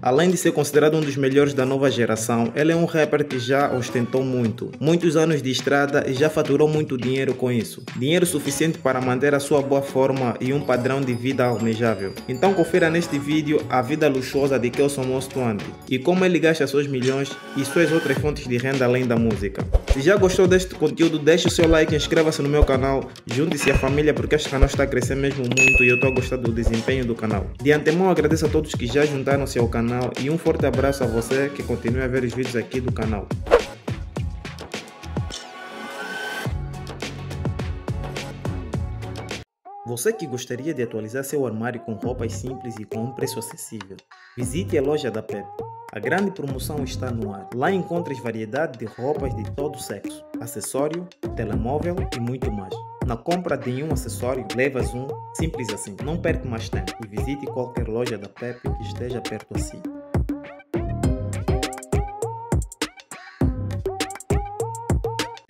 Além de ser considerado um dos melhores da nova geração, ele é um rapper que já ostentou muito, muitos anos de estrada e já faturou muito dinheiro com isso. Dinheiro suficiente para manter a sua boa forma e um padrão de vida almejável. Então confira neste vídeo a vida luxuosa de Kelson Mostuante e como ele gasta seus milhões e suas outras fontes de renda além da música. Se já gostou deste conteúdo, deixe o seu like, inscreva-se no meu canal, junte-se à família porque este canal está a crescer mesmo muito e eu estou a gostar do desempenho do canal. De antemão agradeço a todos que já juntaram-se ao canal e um forte abraço a você que continue a ver os vídeos aqui do canal. Você que gostaria de atualizar seu armário com roupas simples e com um preço acessível, visite a loja da Pep. A grande promoção está no ar. Lá encontras variedade de roupas de todo sexo, acessório, telemóvel e muito mais. Na compra de um acessório, levas um, simples assim. Não perca mais tempo e visite qualquer loja da Pep que esteja perto assim.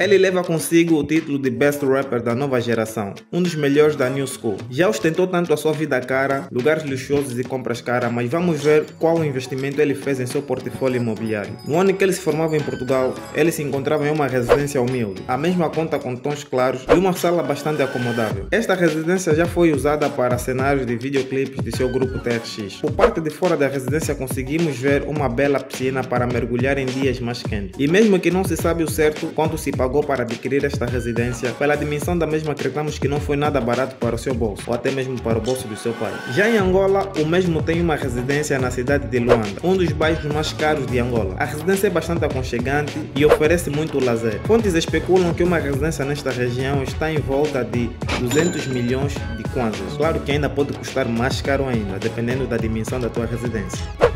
Ele leva consigo o título de Best Rapper da nova geração, um dos melhores da New School. Já ostentou tanto a sua vida cara, lugares luxuosos e compras caras, mas vamos ver qual investimento ele fez em seu portfólio imobiliário. No ano em que ele se formava em Portugal, ele se encontrava em uma residência humilde, a mesma conta com tons claros e uma sala bastante acomodável. Esta residência já foi usada para cenários de videoclipes de seu grupo TRX. Por parte de fora da residência conseguimos ver uma bela piscina para mergulhar em dias mais quentes. E mesmo que não se sabe o certo quanto se pagou pagou para adquirir esta residência, pela dimensão da mesma acreditamos que não foi nada barato para o seu bolso, ou até mesmo para o bolso do seu pai. Já em Angola, o mesmo tem uma residência na cidade de Luanda, um dos bairros mais caros de Angola. A residência é bastante aconchegante e oferece muito lazer. Fontes especulam que uma residência nesta região está em volta de 200 milhões de kwanzas. Claro que ainda pode custar mais caro ainda, dependendo da dimensão da tua residência.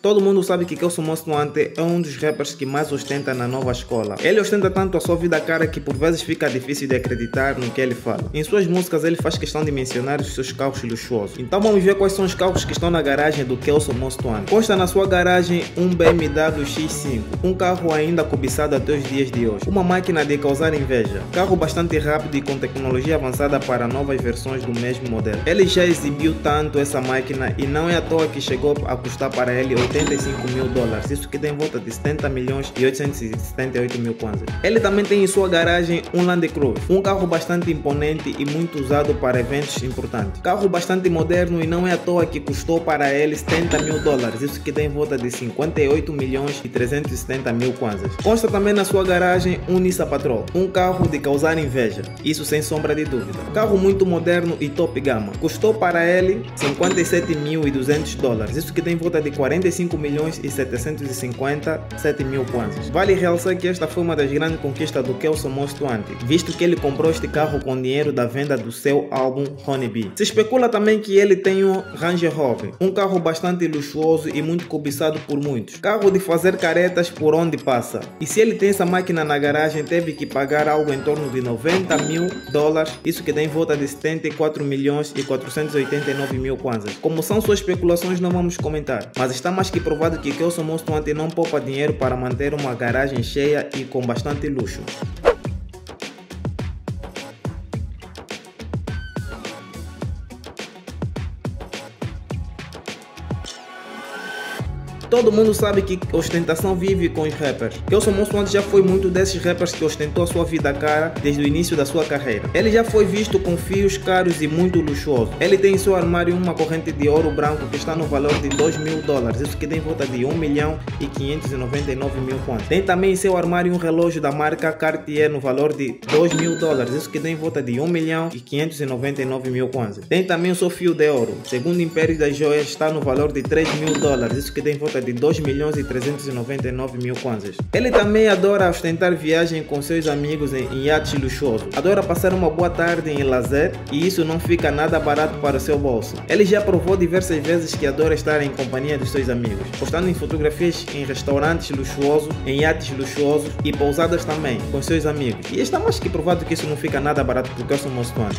Todo mundo sabe que Kelson Monstro é um dos rappers que mais ostenta na nova escola. Ele ostenta tanto a sua vida cara que por vezes fica difícil de acreditar no que ele fala. Em suas músicas ele faz questão de mencionar os seus carros luxuosos. Então vamos ver quais são os carros que estão na garagem do Kelson Monstro Consta na sua garagem um BMW X5, um carro ainda cobiçado até os dias de hoje. Uma máquina de causar inveja. Carro bastante rápido e com tecnologia avançada para novas versões do mesmo modelo. Ele já exibiu tanto essa máquina e não é à toa que chegou a custar para ele 85 mil dólares, isso que dá em volta de 70 milhões e 878 mil kwanzas. Ele também tem em sua garagem um Land Cruiser, um carro bastante imponente e muito usado para eventos importantes. Carro bastante moderno e não é à toa que custou para ele 70 mil dólares, isso que dá em volta de 58 milhões e 370 mil kwanzas. Consta também na sua garagem um Nissan Patrol, um carro de causar inveja, isso sem sombra de dúvida. Carro muito moderno e top gama, custou para ele 57.200 dólares, isso que dá em volta de 45 5 milhões e 757 mil kwanzas. Vale realçar que esta foi uma das grandes conquistas do Kelson Mostuante, visto que ele comprou este carro com dinheiro da venda do seu álbum Honeybee. Se especula também que ele tem um Ranger Rover, um carro bastante luxuoso e muito cobiçado por muitos. Carro de fazer caretas por onde passa. E se ele tem essa máquina na garagem, teve que pagar algo em torno de 90 mil dólares, isso que dá em volta de 74 milhões e 489 mil kwanzas. Como são suas especulações, não vamos comentar, mas está mais mais que provado que Kelson Monstro não poupa dinheiro para manter uma garagem cheia e com bastante luxo. Todo mundo sabe que ostentação vive com os rappers. Kelson Monstro já foi muito desses rappers que ostentou a sua vida cara desde o início da sua carreira. Ele já foi visto com fios caros e muito luxuoso. Ele tem em seu armário uma corrente de ouro branco que está no valor de 2 mil dólares, isso que tem em volta de 1 milhão e 599 mil pontos. Tem também em seu armário um relógio da marca Cartier no valor de 2 mil dólares, isso que tem em volta de 1 milhão e 599 mil kwanzas. Tem também o seu fio de ouro, segundo o Império das Joias, está no valor de 3 mil dólares, isso que tem em volta de 2 milhões e 399 mil kwanzas. Ele também adora ostentar viagem com seus amigos em iates luxuosos. Adora passar uma boa tarde em lazer e isso não fica nada barato para o seu bolso. Ele já provou diversas vezes que adora estar em companhia dos seus amigos, postando em fotografias em restaurantes luxuosos, em iates luxuosos e pousadas também com seus amigos. E está mais que provado que isso não fica nada barato porque eu sou mostrando.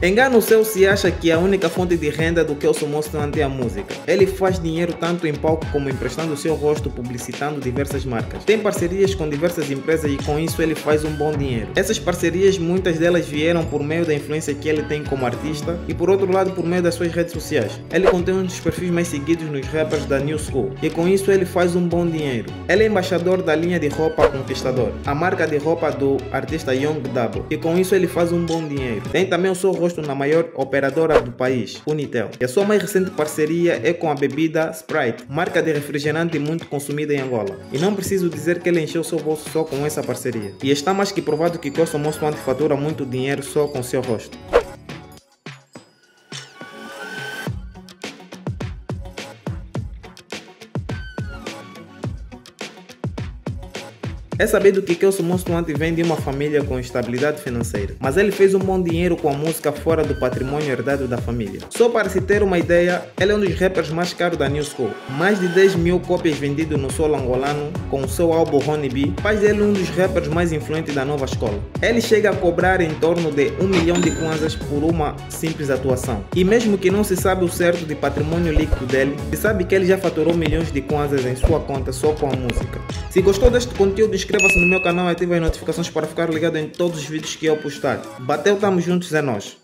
Engana o seu se acha que a única fonte de renda do Kelson Mostlant é a música. Ele faz dinheiro tanto em palco como emprestando seu rosto publicitando diversas marcas. Tem parcerias com diversas empresas e com isso ele faz um bom dinheiro. Essas parcerias, muitas delas vieram por meio da influência que ele tem como artista e por outro lado por meio das suas redes sociais. Ele contém um dos perfis mais seguidos nos rappers da New School e com isso ele faz um bom dinheiro. Ele é embaixador da linha de roupa Conquistador, a marca de roupa do artista Young Double e com isso ele faz um bom dinheiro. Tem também o seu rosto na maior operadora do país, Unitel. E a sua mais recente parceria é com a bebida Sprite, marca de refrigerante muito consumida em Angola. E não preciso dizer que ele encheu seu bolso só com essa parceria. E está mais que provado que Costa Monstro fatura muito dinheiro só com seu rosto. É sabido que Kelso Monstruante vem de uma família com estabilidade financeira, mas ele fez um bom dinheiro com a música fora do patrimônio herdado da família. Só para se ter uma ideia, ele é um dos rappers mais caros da New School. Mais de 10 mil cópias vendidas no solo angolano com o seu álbum Honeybee faz dele um dos rappers mais influentes da nova escola. Ele chega a cobrar em torno de 1 milhão de kwanzas por uma simples atuação. E mesmo que não se sabe o certo de patrimônio líquido dele, se sabe que ele já faturou milhões de kwanzas em sua conta só com a música. Se gostou deste conteúdo, inscreva-se no meu canal e ative as notificações para ficar ligado em todos os vídeos que eu postar. Bateu, tamo juntos, é nós.